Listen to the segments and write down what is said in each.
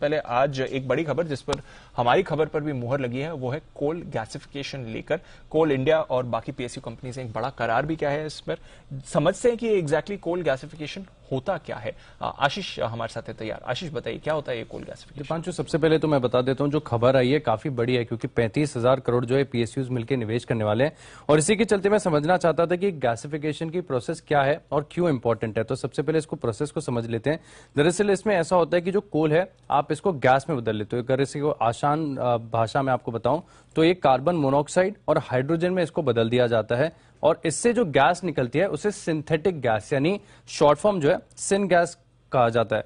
पहले आज एक बड़ी खबर जिस पर हमारी खबर पर भी मुहर लगी है, वो है कोल गैसिफिकेशन लेकर कोल इंडिया और बाकी पीएसयू कंपनी से एक बड़ा करार भी क्या है इस पर? समझते हैं कि एग्जैक्टली कोल गैसिफिकेशन होता क्या है? आशीष हमारे साथ है, तैयार। आशीष, बताइए, क्या होता है ये कोल गैसिफिकेशन दीपांशु, सबसे पहले तो मैं बता देता हूँ, जो खबर आई है, काफ़ी बड़ी है, क्योंकि पैंतीस हज़ार करोड़ जो है पीएसयूज मिलकर निवेश करने वाले हैं। और इसी के चलते मैं समझना चाहता था कि गैसिफिकेशन की प्रोसेस क्या है और क्यों इंपॉर्टेंट है। तो सबसे पहले इसको प्रोसेस को समझ लेते हैं। दरअसल इसमें ऐसा होता है कि जो कोल है, आप इसको गैस में बदल लेते हो। अगर इसी को आसान भाषा में आपको बताऊँ तो एक कार्बन मोनोऑक्साइड और हाइड्रोजन में इसको बदल दिया जाता है। और इससे जो गैस निकलती है, उसे सिंथेटिक गैस यानी शॉर्ट फॉर्म जो है सिन गैस कहा जाता है।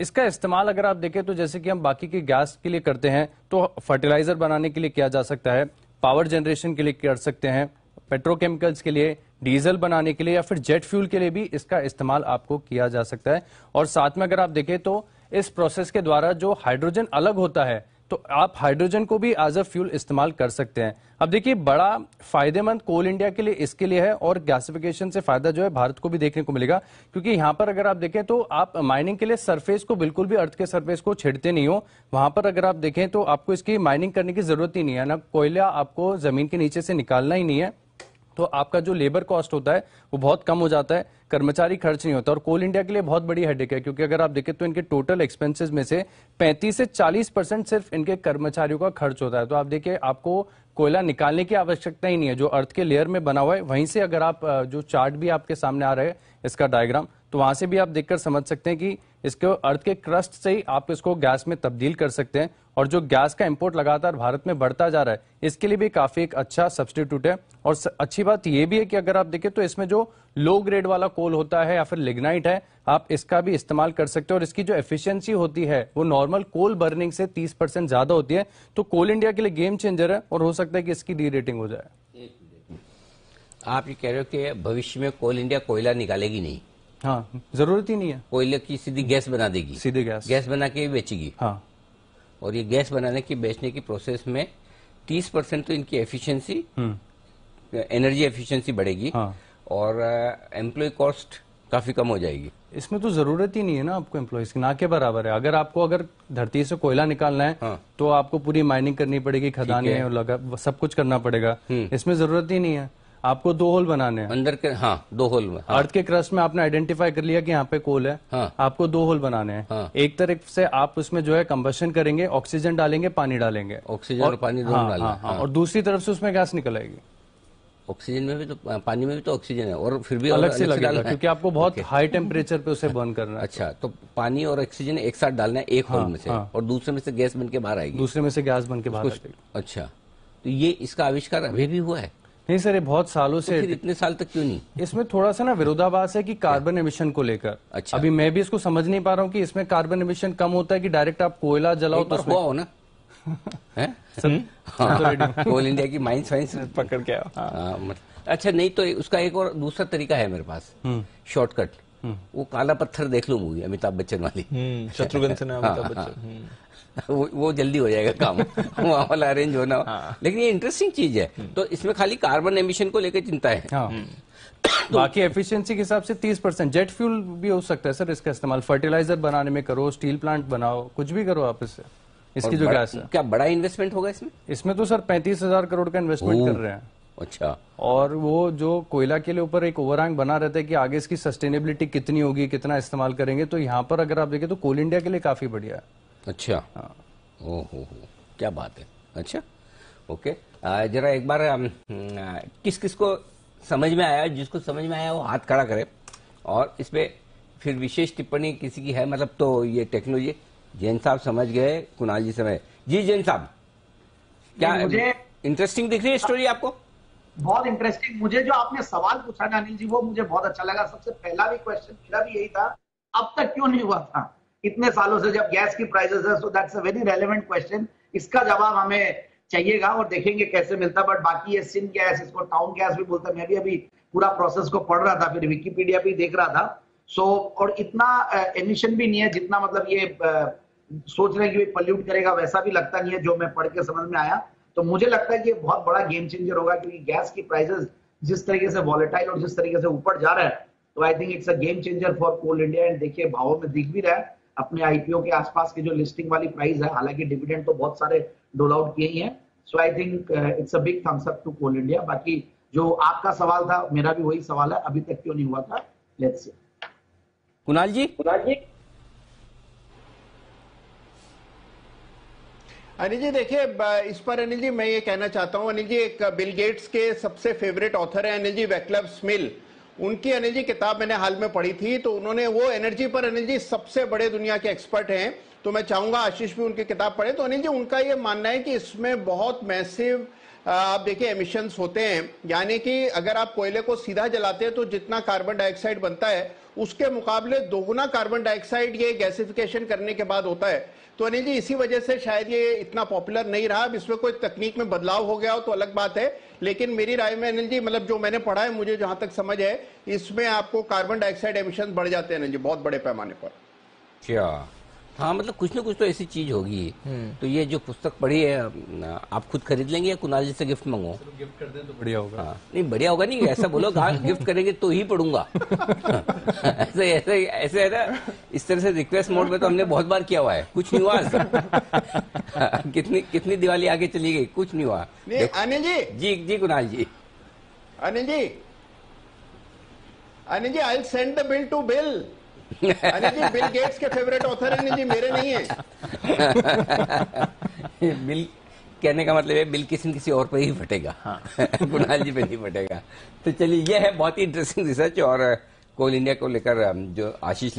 इसका इस्तेमाल अगर आप देखें तो जैसे कि हम बाकी की गैस के लिए करते हैं तो फर्टिलाइज़र बनाने के लिए किया जा सकता है पावर जनरेशन के लिए कर सकते हैं पेट्रोकेमिकल्स के लिए डीजल बनाने के लिए, या फिर जेट फ्यूल के लिए भी इसका इस्तेमाल आपको किया जा सकता है। और साथ में अगर आप देखें तो इस प्रोसेस के द्वारा जो हाइड्रोजन अलग होता है तो आप हाइड्रोजन को भी एज अ फ्यूल इस्तेमाल कर सकते हैं। अब देखिए, बड़ा फ़ायदेमंद कोल इंडिया के लिए, इसके लिए है और गैसिफिकेशन से फ़ायदा जो है, भारत को भी देखने को मिलेगा। क्योंकि यहाँ पर अगर आप देखें तो आप माइनिंग के लिए सरफेस को बिल्कुल भी अर्थ के सरफेस को छेड़ते नहीं हो। वहाँ पर अगर आप देखें तो आपको इसकी माइनिंग करने की ज़रूरत ही नहीं है। ना कोयला आपको ज़मीन के नीचे से निकालना ही नहीं है। तो आपका जो लेबर कॉस्ट होता है, वो बहुत कम हो जाता है, कर्मचारी खर्च नहीं होता। और कोल इंडिया के लिए बहुत बड़ी हेडेक है, क्योंकि अगर आप देखें तो इनके टोटल एक्सपेंसेस में से 35 से 40 परसेंट सिर्फ़ इनके कर्मचारियों का खर्च होता है। तो आप देखिए, आपको कोयला निकालने की आवश्यकता ही नहीं है। जो अर्थ के लेयर में बना हुआ है, वहीं से अगर आप जो चार्ट भी आपके सामने आ रहे हैं, इसका डायग्राम तो वहाँ से भी आप देखकर समझ सकते हैं कि इसको अर्थ के क्रस्ट से ही आप इसको गैस में तब्दील कर सकते हैं और जो गैस का इंपोर्ट लगातार भारत में बढ़ता जा रहा है, इसके लिए भी काफ़ी एक अच्छा सब्सटीट्यूट है। और अच्छी बात यह भी है कि अगर आप देखें तो इसमें जो लो ग्रेड वाला कोल होता है या फिर लिग्नाइट है, आप इसका भी इस्तेमाल कर सकते हो। और इसकी जो एफिशिएंसी होती है, वो नॉर्मल कोल बर्निंग से 30 परसेंट ज़्यादा होती है। तो कोल इंडिया के लिए गेम चेंजर है और हो सकता है कि इसकी डी रेटिंग हो जाए। आप ये कह रहे हो कि भविष्य में कोल इंडिया कोयला निकालेगी नहीं। हाँ ज़रूरत ही नहीं है। कोयले की सीधी गैस बना देगी। सीधी गैस। गैस बना के बेचेगी। हाँ। और ये गैस बनाने की बेचने की प्रोसेस में तीस परसेंट तो इनकी एफिशिएंसी एनर्जी एफिशिएंसी बढ़ेगी। हाँ। और एम्प्लॉय कॉस्ट काफ़ी कम हो जाएगी। इसमें तो ज़रूरत ही नहीं है ना आपको एम्प्लॉयज़ की ना के बराबर है। अगर आपको अगर धरती से कोयला निकालना है हाँ। तो आपको पूरी माइनिंग करनी पड़ेगी खदाने लगा सब कुछ करना पड़ेगा। हम्म। इसमें ज़रूरत ही नहीं है। आपको दो होल बनाने हैं। अंदर के हाँ दो होल में हाँ। अर्थ के क्रस्ट में आपने आइडेंटिफाई कर लिया कि यहाँ पे कोल है। हाँ। आपको दो होल बनाने हैं। हाँ। एक तरफ़ से आप उसमें जो है कंबशन करेंगे ऑक्सीजन डालेंगे पानी डालेंगे। ऑक्सीजन और, पानी दोनों हाँ, डालना हाँ, हाँ, और दूसरी तरफ़ से उसमें गैस निकल आएगी। ऑक्सीजन में भी तो पानी में भी तो ऑक्सीजन है और फिर भी अलग से लगेगा क्योंकि आपको बहुत हाई टेम्परेचर पे उसे बर्न करना है। अच्छा तो पानी और ऑक्सीजन एक साथ डालना है एक होल में से और दूसरे में से गैस बन के बाहर आएगी। दूसरे में से गैस बन के बाहर अच्छा तो ये इसका आविष्कार अभी भी हुआ है? नहीं सर ये बहुत सालों से तो फिर इतने साल तक क्यों नहीं? इसमें थोड़ा सा ना विरोधाभास है कि कार्बन एमिशन को लेकर। अच्छा। अभी मैं भी इसको समझ नहीं पा रहा हूँ कि इसमें कार्बन एमिशन कम होता है कि डायरेक्ट आप कोयला जलाओ तो हुआ हो ना? कोल इंडिया की माइंस वाइंस पकड़ के आओ। हाँ, मतलब अच्छा नहीं तो उसका एक और दूसरा तरीका है मेरे पास। शॉर्टकट वो काला पत्थर देख लो मूवी अमिताभ बच्चन वाली। शत्रुघ्न सिन्हा अमिताभ हाँ, बच्चन। वो, वो जल्दी हो जाएगा काम। वहाँ वाला अरेंज होना। हाँ। लेकिन ये इंटरेस्टिंग चीज़ है। तो इसमें खाली कार्बन एमिशन को लेकर चिंता है। हाँ। बाकी एफिशिएंसी के हिसाब से 30 परसेंट। जेट फ्यूल भी हो सकता है सर इसका इस्तेमाल। फर्टिलाइज़र बनाने में करो स्टील प्लांट बनाओ कुछ भी करो आप इससे। इसकी जो गैस है। क्या बड़ा इन्वेस्टमेंट होगा इसमें? इसमें तो सर पैंतीस हज़ार करोड़ का इन्वेस्टमेंट कर रहे हैं। अच्छा। और वो जो कोयला के लिए ऊपर एक ओवरहैंग बना रहता है कि आगे इसकी सस्टेनेबिलिटी कितनी होगी कितना इस्तेमाल करेंगे तो यहाँ पर अगर आप देखें तो कोल इंडिया के लिए काफ़ी बढ़िया है। अच्छा। हाँ। ओहो हो क्या बात है। अच्छा ओके। जरा एक बार किस किस को समझ में आया जिसको समझ में आया वो हाथ खड़ा करे। और इसमें फिर विशेष टिप्पणी किसी की है? मतलब तो ये टेक्नोलॉजी जैन साहब समझ गए कुणाल जी समय जी जैन साहब क्या मुझे इंटरेस्टिंग दिख रही है स्टोरी आपको? बहुत इंटरेस्टिंग मुझे जो आपने सवाल पूछा ना अनिल जी वो मुझे बहुत अच्छा लगा। सबसे पहला भी क्वेश्चन मेरा भी यही था अब तक क्यों नहीं हुआ था? इतने सालों से जब गैस की प्राइसेस है so that's a very relevant question इसका जवाब हमें चाहिएगा और देखेंगे कैसे मिलता बट बाकी ये सिन गैस इसको टाउन गैस भी बोलते मैं भी अभी पूरा प्रोसेस को पढ़ रहा था फिर विकीपीडिया भी देख रहा था। सो so, और इतना एमिशन भी नहीं है जितना मतलब ये आ, सोच रहे हैं कि पल्यूट करेगा वैसा भी लगता नहीं है जो मैं पढ़ के समझ में आया। तो मुझे लगता है कि ये बहुत बड़ा गेम चेंजर होगा क्योंकि गैस की प्राइसेस जिस तरीके से वॉलेटाइल और जिस तरीके से ऊपर जा रहा है तो I think it's a game changer for Coal India and देखिए भावों में दिख भी रहा है। अपने आईपीओ के आसपास की जो लिस्टिंग वाली प्राइस है हालाँकि डिविडेंड तो बहुत सारे डोल आउट किए ही हैं। So I think it's a big thumbs up to Coal India बाकी जो आपका सवाल था मेरा भी वही सवाल है। अभी तक क्यों नहीं हुआ था? Let's see Kunal ji? Kunal ji? Anil ji, देखिए इस पर अनिल जी, मैं ये कहना चाहता हूँ, अनिल जी, एक बिल गेट्स के सबसे फेवरेट ऑथर है अनिल जी वैक्लब स्मिल उनकी अनिल जी, किताब मैंने हाल में पढ़ी थी तो उन्होंने वो एनर्जी पर अनिल जी सबसे बड़े दुनिया के एक्सपर्ट हैं। तो मैं चाहूँगा, आशीष भी उनकी किताब पढ़े। तो अनिल जी, उनका ये मानना है कि इसमें बहुत मैसिव आप देखिए एमिशंस होते हैं। यानी कि अगर आप कोयले को सीधा जलाते हैं तो जितना कार्बन डाइऑक्साइड बनता है, उसके मुकाबले दोगुना कार्बन डाइऑक्साइड ये गैसिफिकेशन करने के बाद होता है। तो अनिल जी, इसी वजह से शायद ये इतना पॉपुलर नहीं रहा। अब इसमें कोई तकनीक में बदलाव हो गया हो तो अलग बात है। लेकिन मेरी राय में अनिल जी मतलब जो मैंने पढ़ा है, मुझे जहाँ तक समझ है, इसमें आपको कार्बन डाइऑक्साइड एमिशन बढ़ जाते हैं, अनिल जी, बहुत बड़े पैमाने पर। अच्छा हाँ मतलब कुछ ना कुछ तो ऐसी चीज़ होगी। तो ये जो पुस्तक पढ़ी है आप खुद खरीद लेंगे या कुणाल जी से गिफ्ट मंगो गिफ्ट कर दें तो बढ़िया होगा। हाँ नहीं बढ़िया होगा नहीं ऐसा बोलो हाँ गिफ्ट करेंगे तो ही पढ़ूँगा। ऐसे ऐसे ऐसे है ना इस तरह से रिक्वेस्ट मोड में तो हमने बहुत बार किया हुआ है। कुछ नहीं हुआ कितनी कितनी दिवाली आगे चली गई कुछ नहीं हुआ। अनिल जी। जी जी Kunal ji. Anil ji. Anil ji I send the bill to Bill Anil ji Bill Gates के फेवरेट ऑथर अनिल जी मेरे नहीं है। बिल कहने का मतलब है बिल किसी न किसी और पर ही फटेगा। कुणाल जी पे नहीं फटेगा। तो चलिए यह है बहुत ही इंटरेस्टिंग रिसर्च और कोल इंडिया को लेकर जो आशीष